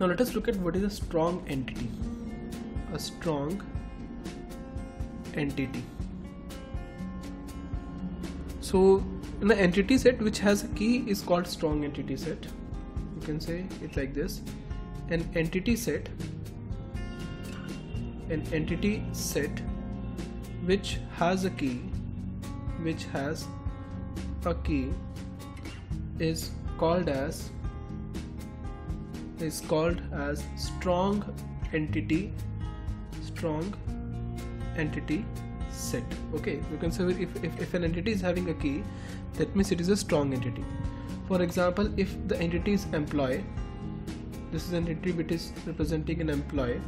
now let us look at what is a strong entity. A strong entity. So an entity set which has a key is called strong entity set. You can say it like this. An entity set an entity set which has a key which has a key is called as is called as strong entity strong entity set. Okay you can say if, if, if an entity is having a key that means it is a strong entity. For example if the entity is employee this is an entity which is representing an employee.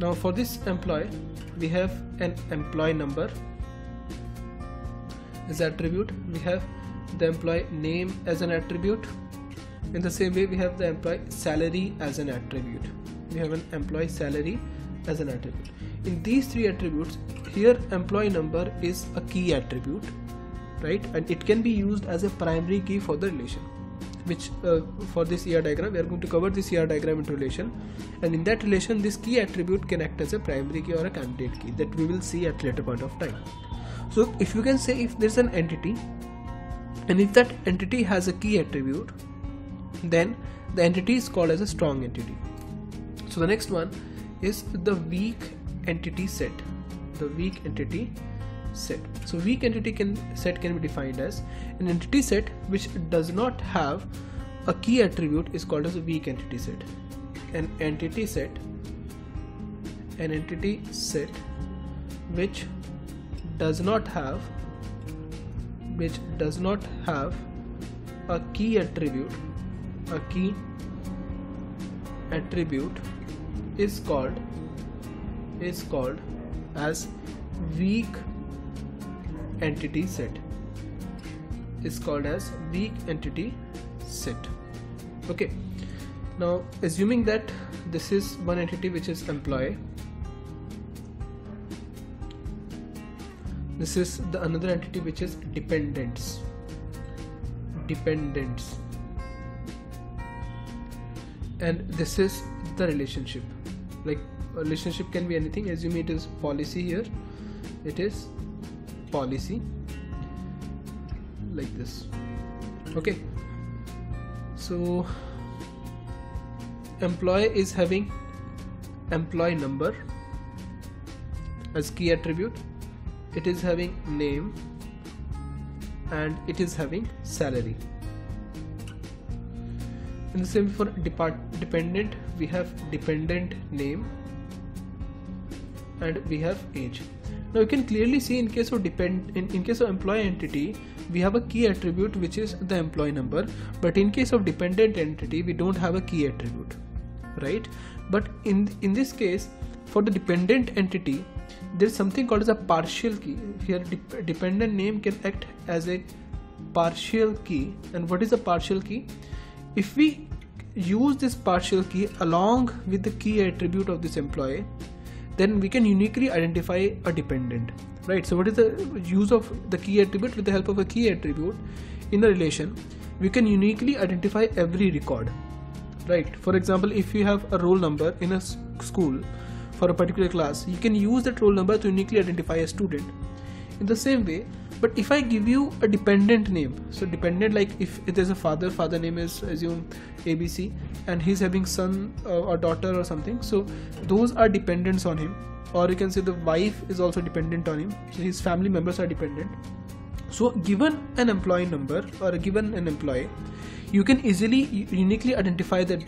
Now for this employee we have an employee number. As attribute we have the employee name as an attribute in the same way we have the employee salary as an attribute. We have an employee salary as an attribute. In these three attributes here employee number is a key attribute right? And it can be used as a primary key for the relation which uh, for this ER diagram we are going to cover this ER diagram in relation. And in that relation this key attribute can act as a primary key or a candidate key that we will see at later point of time. So if you can say if there's an entity and if that entity has a key attribute then the entity is called as a strong entity. So the next one is the weak entity set. The weak entity set. So weak entity can set can be defined as an entity set which does not have a key attribute is called as a weak entity set. An entity set an entity set which does not have which does not have a key attribute a key attribute is called is called as weak entity set. Is called as weak entity set. Okay. Now assuming that this is one entity which is employee this is the another entity which is dependents. Dependents and this is the relationship. Like relationship can be anything. Assume it is policy here. It is policy. Like this. Okay. So employee is having employee number as key attribute. It is having name and it is having salary in the same for dependent we have dependent name and we have age. Now you can clearly see in case of depend in, in case of employee entity we have a key attribute which is the employee number but in case of dependent entity we don't have a key attribute right? But in in this case for the dependent entity there is something called as a partial key. Here de- dependent name can act as a partial key. And what is a partial key if we use this partial key along with the key attribute of this employee then we can uniquely identify a dependent right? So what is the use of the key attribute? With the help of a key attribute in a relation we can uniquely identify every record right? For example if you have a roll number in a school for a particular class you can use that roll number to uniquely identify a student. In the same way but if i give you a dependent name so dependent like if, if there's a father father name is assume abc and he's having son uh, or daughter or something so those are dependents on him. Or you can say the wife is also dependent on him so his family members are dependent. So given an employee number or given an employee you can easily uniquely identify the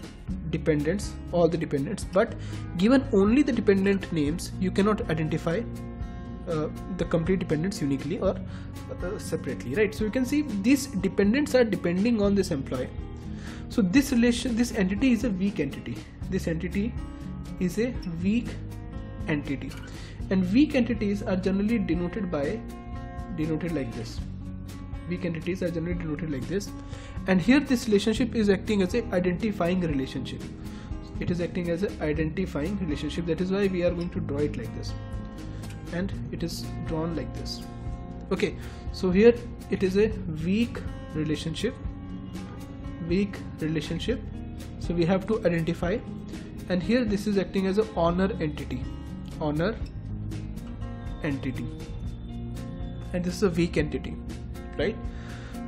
dependents all the dependents but given only the dependent names you cannot identify uh, the complete dependents uniquely or uh, separately right? So you can see these dependents are depending on this employee. So this relation this entity is a weak entity. This entity is a weak entity. And weak entities are generally denoted by denoted like this. Weak entities are generally denoted like this. And here this relationship is acting as a identifying relationship. It is acting as an identifying relationship. That is why we are going to draw it like this and it is drawn like this. Okay so here it is a weak relationship weak relationship. So we have to identify and here this is acting as a owner entity owner entity. And this is a weak entity right?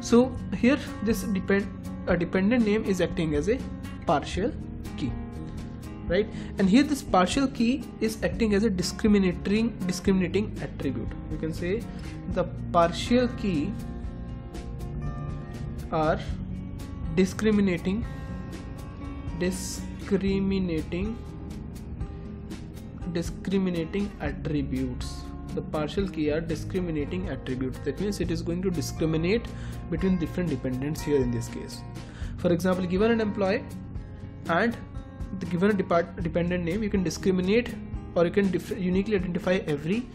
So here this depend a dependent name is acting as a partial right? And here this partial key is acting as a discriminating discriminating attribute. You can say the partial key are discriminating discriminating discriminating attributes. The partial key are discriminating attributes. That means it is going to discriminate between different dependents here in this case. For example given an employee and the given a depart dependent name you can discriminate or you can uniquely identify every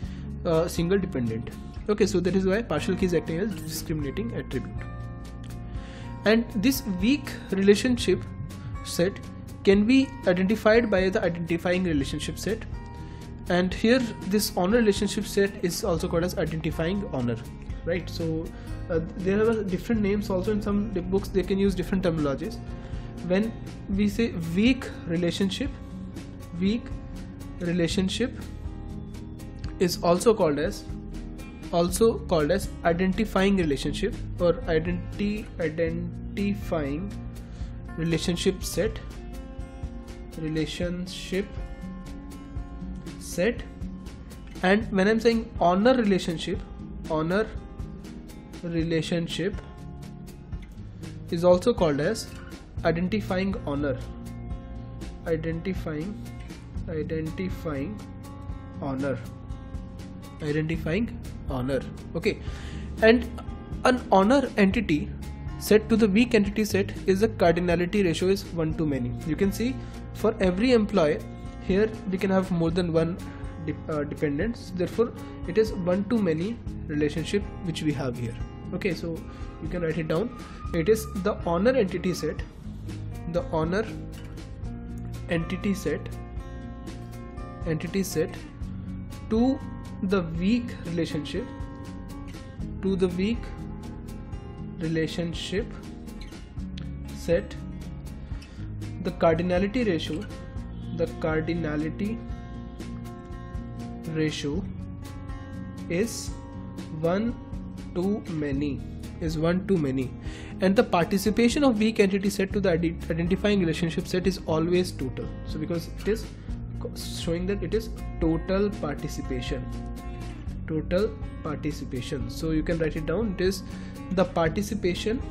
uh, single dependent. Okay so that is why partial key is acting as discriminating attribute. And this weak relationship set can be identified by the identifying relationship set. And here this owner relationship set is also called as identifying owner right? So uh, there are different names also in some books. They can use different terminologies when we say weak relationship weak relationship is also called as also called as identifying relationship or identi identifying relationship set relationship set. And when i'm saying owner relationship owner relationship is also called as identifying owner. Identifying identifying owner. Identifying owner. Okay. And an owner entity set to the weak entity set is the cardinality ratio is 1 to many. You can see for every employee here we can have more than one de uh, dependents. Therefore it is one to many relationship which we have here. Okay. So you can write it down. It is the owner entity set the owner entity set entity set to the weak relationship to the weak relationship set. The cardinality ratio the cardinality ratio is 1 to many is 1 to many and the participation of weak entity set to the identifying relationship set is always total. So because it is showing that it is total participation. Total participation. So you can write it down. It is the participation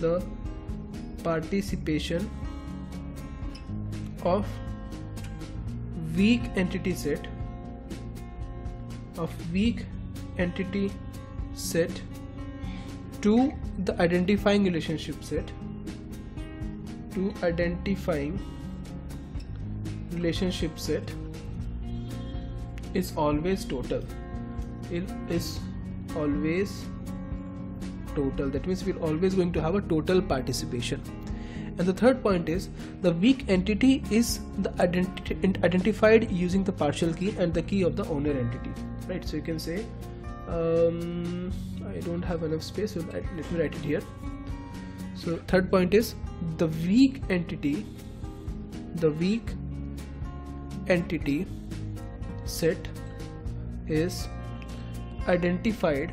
the participation of weak entity set of weak entity set to the identifying relationship set to identifying relationship set is always total. It is always total. That means we're always going to have a total participation. And the third point is the weak entity is the identi identified using the partial key and the key of the owner entity. Right? So you can say um, I don't have enough space so let me write it here. So third point is the weak entity the weak entity set is identified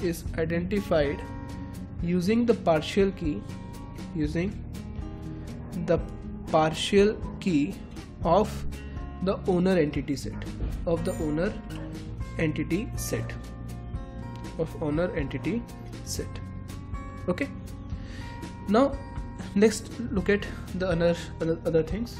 is identified using the partial key using the partial key of the owner entity set of the owner entity set. Of owner entity set. Okay. Now next look at the other other, other things